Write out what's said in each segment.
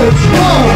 Michael Marriage.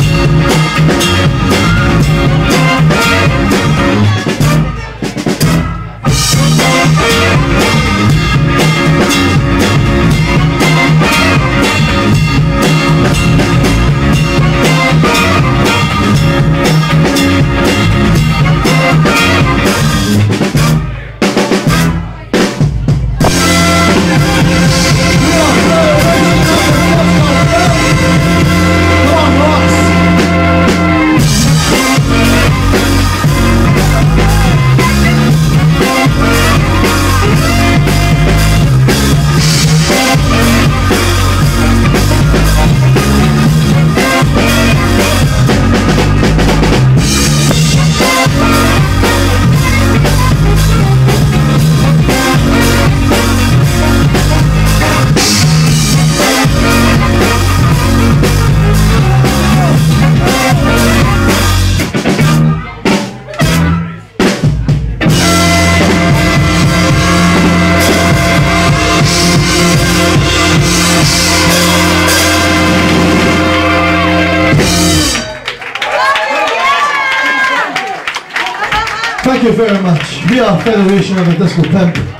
Música very much. We are Federation of the Disco Pimp.